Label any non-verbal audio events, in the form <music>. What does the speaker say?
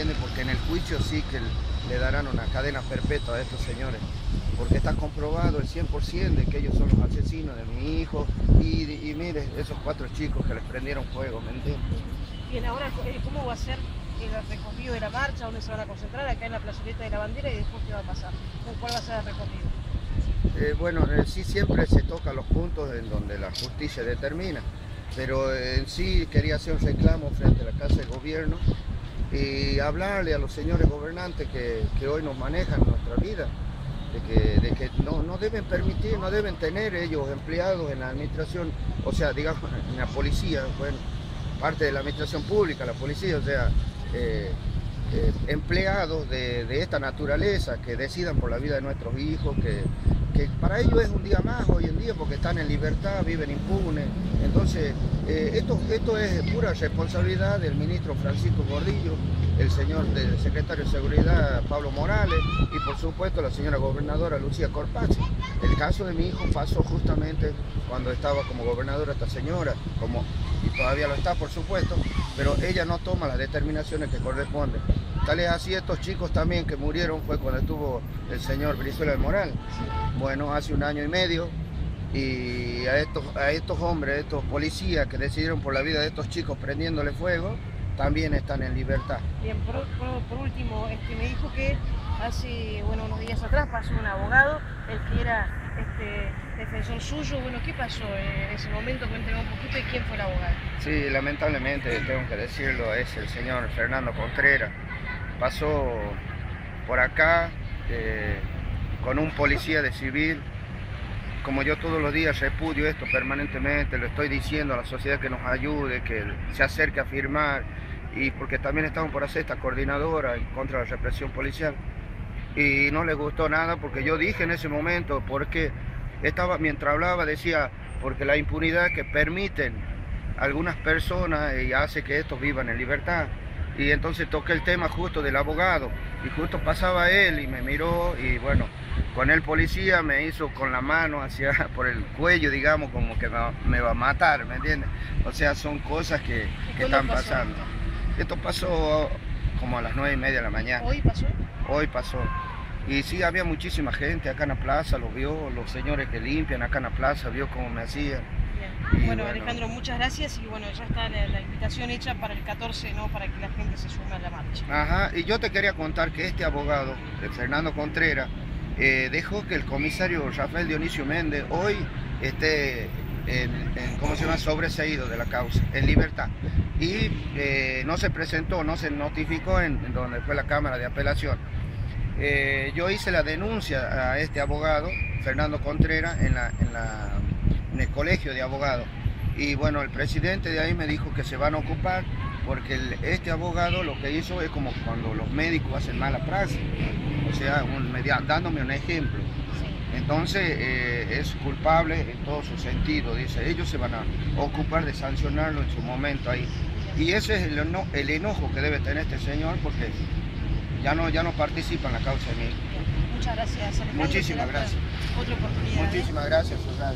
entiendes? Porque en el juicio sí que le darán una cadena perpetua a estos señores, porque está comprobado el 100% de que ellos son los asesinos de mi hijo y, y mire, esos cuatro chicos que les prendieron fuego, ¿me entiendes? Bien, ahora, eh, ¿cómo va a ser el recorrido de la marcha? ¿Dónde se van a concentrar? Acá en la plazoleta de la bandera y después qué va a pasar? ¿Cuál va a ser el recorrido? Eh, bueno, eh, sí siempre se tocan los puntos en donde la justicia determina, pero en sí quería hacer un reclamo frente a la Casa de Gobierno y hablarle a los señores gobernantes que, que hoy nos manejan nuestra vida, de que, de que no, no, deben permitir, no deben tener ellos empleados en la administración, o sea, digamos, <laughs> en la policía, bueno, parte de la administración pública, la policía, o sea, eh, eh, empleados de, de, esta naturaleza que decidan por la vida de nuestros hijos, que, que, para ellos es un día más hoy en día porque están en libertad, viven impunes. Entonces, eh, esto, esto es pura responsabilidad del ministro Francisco Gordillo, el señor del secretario de Seguridad Pablo Morales y por supuesto la señora gobernadora Lucía Corpazzi. El caso de mi hijo pasó justamente cuando estaba como gobernadora esta señora, como, y todavía lo está por supuesto, pero ella no toma las determinaciones que corresponden. Tal es así estos chicos también que murieron fue cuando estuvo el señor Brizuela de Moral. Bueno, hace un año y medio y a estos, a estos hombres, a estos policías que decidieron por la vida de estos chicos prendiéndole fuego, también están en libertad. Bien, por, por, por último, este, me dijo que hace bueno, unos días atrás pasó un abogado, el que era este, defensor suyo. Bueno, ¿qué pasó en ese momento? Cuéntenos un poquito de quién fue el abogado. Sí, lamentablemente, tengo que decirlo, es el señor Fernando Contreras. Pasó por acá eh, con un policía de civil. Como yo todos los días repudio esto permanentemente, lo estoy diciendo a la sociedad que nos ayude, que se acerque a firmar, y porque también estamos por hacer esta coordinadora contra la represión policial. Y no le gustó nada porque yo dije en ese momento, porque estaba, mientras hablaba decía, porque la impunidad que permiten algunas personas y hace que estos vivan en libertad. Y entonces toqué el tema justo del abogado y justo pasaba él y me miró y bueno, con el policía me hizo con la mano hacia <laughs> por el cuello, digamos, como que me, va a matar, ¿me entiendes? O sea, son cosas que, que están pasando. Esto pasó como a las nueve y media de la mañana. ¿Hoy pasó? Hoy pasó. Y sí, había muchísima gente acá en la plaza, lo vio, los señores que limpian acá en la plaza, vio cómo me hacían. Bueno, Alejandro, muchas gracias y bueno, ya está la, invitación hecha para el 14, ¿no? Para que la gente se sume a la marcha. Ajá, y yo te quería contar que este abogado, Fernando Contreras, eh, dejó que el comisario Rafael Dionisio Méndez hoy esté en, ¿cómo se llama?, sobreseído de la causa, en libertad. Y eh, no se presentó, no se notificó en, donde fue la Cámara de Apelación. Eh, yo hice la denuncia a este abogado, Fernando Contreras, en, la, en, el colegio de abogados. Y bueno, el presidente de ahí me dijo que se van a ocupar porque el, este abogado lo que hizo es como cuando los médicos hacen mala praxis, o sea, un, dándome un ejemplo. Entonces eh, es culpable en todo su sentido, dice, ellos se van a ocupar de sancionarlo en su momento ahí. Y ese es el, eno el enojo que debe tener este señor porque ya no, ya no participa en la causa de hijo. Muchas gracias. Muchísimas gracias. Otra oportunidad. Muchísimas ¿eh? gracias, Susana.